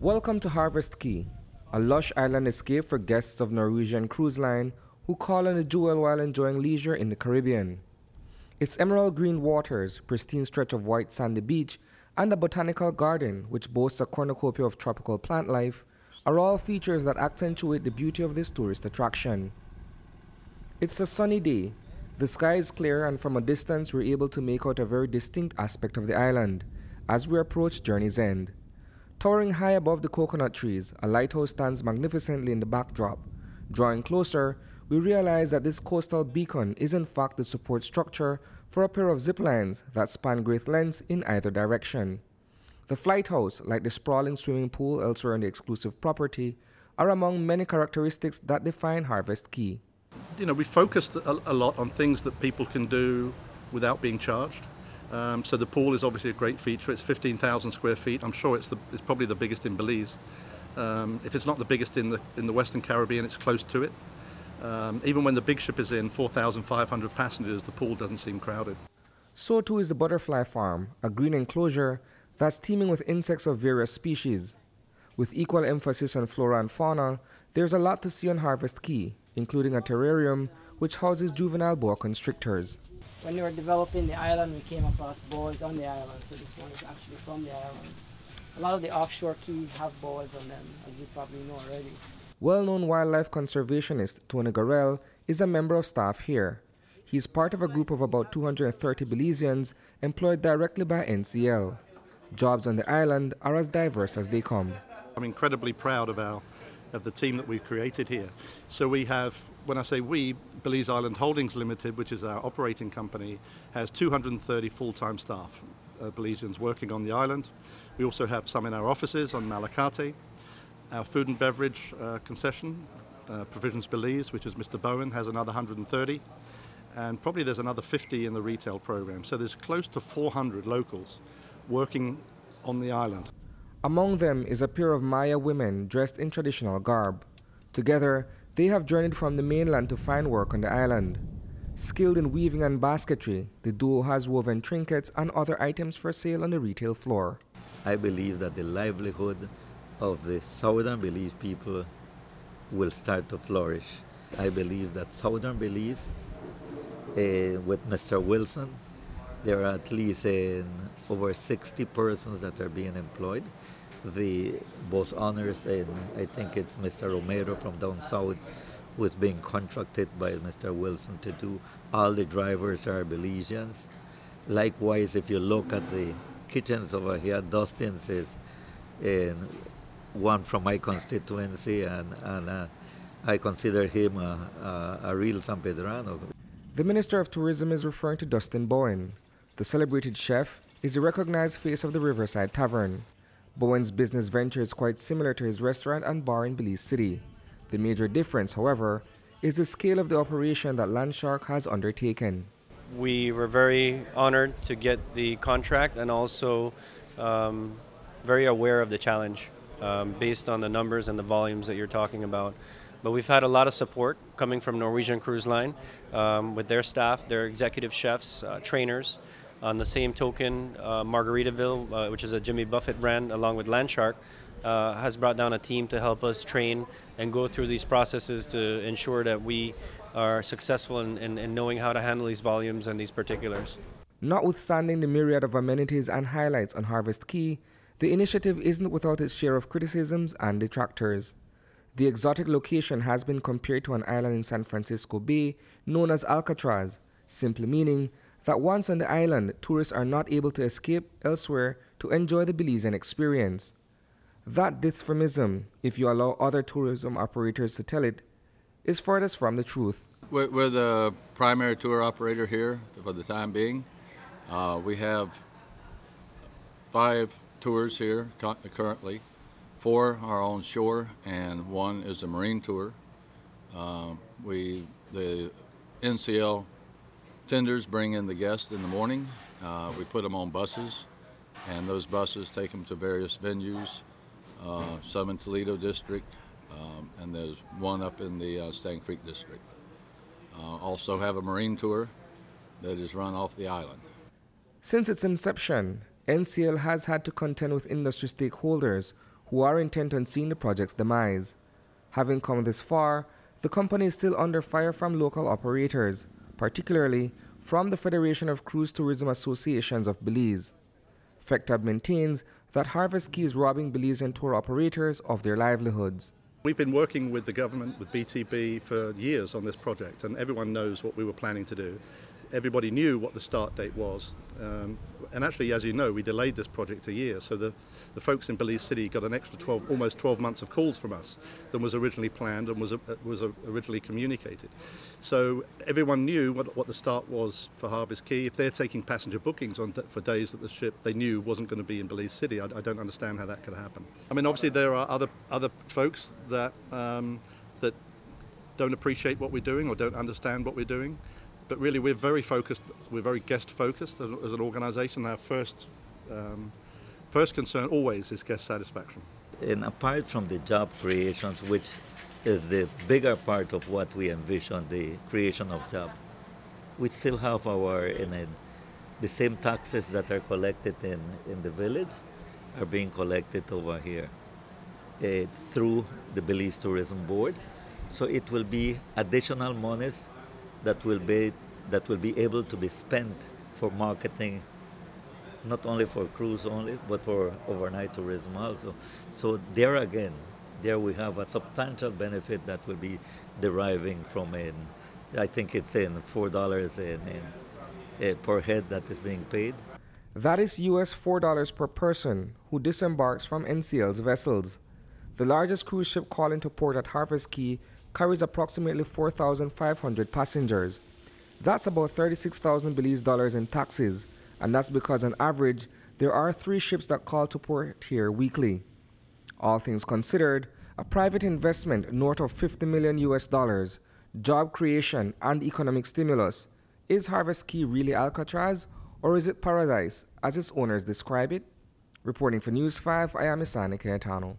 Welcome to Harvest Caye, a lush island escape for guests of Norwegian Cruise Line who call on the jewel while enjoying leisure in the Caribbean. Its emerald green waters, pristine stretch of white sandy beach, and a botanical garden which boasts a cornucopia of tropical plant life are all features that accentuate the beauty of this tourist attraction. It's a sunny day, the sky is clear and from a distance we're able to make out a very distinct aspect of the island as we approach Journey's End. Towering high above the coconut trees, a lighthouse stands magnificently in the backdrop. Drawing closer, we realize that this coastal beacon is in fact the support structure for a pair of zip lines that span great lengths in either direction. The flight house, like the sprawling swimming pool elsewhere on the exclusive property, are among many characteristics that define Harvest Caye. You know, we focused a, a lot on things that people can do without being charged. Um, so the pool is obviously a great feature. It's 15,000 square feet. I'm sure it's, the, it's probably the biggest in Belize. Um, if it's not the biggest in the, in the Western Caribbean, it's close to it. Um, even when the big ship is in, 4,500 passengers, the pool doesn't seem crowded. So too is the butterfly farm, a green enclosure that's teeming with insects of various species. With equal emphasis on flora and fauna, there's a lot to see on Harvest Caye, including a terrarium which houses juvenile boa constrictors. When we were developing the island, we came across boas on the island, so this one is actually from the island. A lot of the offshore keys have boas on them, as you probably know already. Well-known wildlife conservationist Tony Garel is a member of staff here. He's part of a group of about 230 Belizeans employed directly by NCL. Jobs on the island are as diverse as they come. I'm incredibly proud of our of the team that we've created here. So we have, when I say we, Belize Island Holdings Limited, which is our operating company, has 230 full-time staff, uh, Belizeans working on the island. We also have some in our offices on Malacate. Our food and beverage uh, concession, uh, Provisions Belize, which is Mr. Bowen, has another 130. And probably there's another 50 in the retail program. So there's close to 400 locals working on the island. Among them is a pair of Maya women dressed in traditional garb. Together, they have journeyed from the mainland to find work on the island. Skilled in weaving and basketry, the duo has woven trinkets and other items for sale on the retail floor. I believe that the livelihood of the southern Belize people will start to flourish. I believe that southern Belize, uh, with Mr. Wilson, there are at least uh, over 60 persons that are being employed. The both honors, and I think it's Mr. Romero from down south, who is being contracted by Mr. Wilson to do. All the drivers are Belizeans. Likewise, if you look at the kitchens over here, Dustin says, and one from my constituency, and, and uh, I consider him a, a, a real San Pedrano. The Minister of Tourism is referring to Dustin Bowen. The celebrated chef is a recognized face of the Riverside Tavern. Bowen's business venture is quite similar to his restaurant and bar in Belize City. The major difference, however, is the scale of the operation that Landshark has undertaken. We were very honored to get the contract and also um, very aware of the challenge um, based on the numbers and the volumes that you're talking about. But we've had a lot of support coming from Norwegian Cruise Line um, with their staff, their executive chefs, uh, trainers. On the same token, uh, Margaritaville, uh, which is a Jimmy Buffett brand, along with Landshark, uh, has brought down a team to help us train and go through these processes to ensure that we are successful in, in, in knowing how to handle these volumes and these particulars. Notwithstanding the myriad of amenities and highlights on Harvest Caye, the initiative isn't without its share of criticisms and detractors. The exotic location has been compared to an island in San Francisco Bay known as Alcatraz, simply meaning that once on the island, tourists are not able to escape elsewhere to enjoy the Belizean experience. That dysphorism, if you allow other tourism operators to tell it, is furthest from the truth. We're, we're the primary tour operator here for the time being. Uh, we have five tours here currently. Four are on shore, and one is a marine tour. Uh, we the NCL tenders bring in the guests in the morning. Uh, we put them on buses, and those buses take them to various venues. Uh, some in Toledo district, um, and there's one up in the uh, Creek district. Uh, also have a marine tour that is run off the island. Since its inception, NCL has had to contend with industry stakeholders who are intent on seeing the project's demise. Having come this far, the company is still under fire from local operators, particularly from the Federation of Cruise Tourism Associations of Belize. FECTAB maintains that Harvest Caye is robbing Belizean tour operators of their livelihoods. We've been working with the government, with BTB, for years on this project, and everyone knows what we were planning to do. Everybody knew what the start date was. Um, and actually, as you know, we delayed this project a year, so the, the folks in Belize City got an extra 12, almost 12 months of calls from us than was originally planned and was, uh, was uh, originally communicated. So everyone knew what, what the start was for Harvest Caye. If they're taking passenger bookings on for days that the ship they knew wasn't going to be in Belize City, I, I don't understand how that could happen. I mean, obviously there are other other folks that um, that don't appreciate what we're doing or don't understand what we're doing. But really, we're very focused. We're very guest focused as an organisation. Our first um, first concern always is guest satisfaction. And apart from the job creations, which is the bigger part of what we envision, the creation of jobs, we still have our in a, the same taxes that are collected in, in the village are being collected over here uh, through the Belize Tourism Board. So it will be additional monies that will be that will be able to be spent for marketing not only for cruise only but for overnight tourism also. So there again there we have a substantial benefit that will be deriving from it i think it's in four dollars in, in, uh, per head that is being paid. That is us four dollars per person who disembarks from ncl's vessels. The largest cruise ship calling to port at harvest caye carries approximately 4,500 passengers. That's about 36,000 Belize dollars in taxes, and that's because on average, there are three ships that call to port here weekly. All things considered, a private investment north of 50 million US dollars, job creation, and economic stimulus. Is Harvest Caye really Alcatraz, or is it paradise, as its owners describe it? Reporting for News 5, I am Isani Cayetano.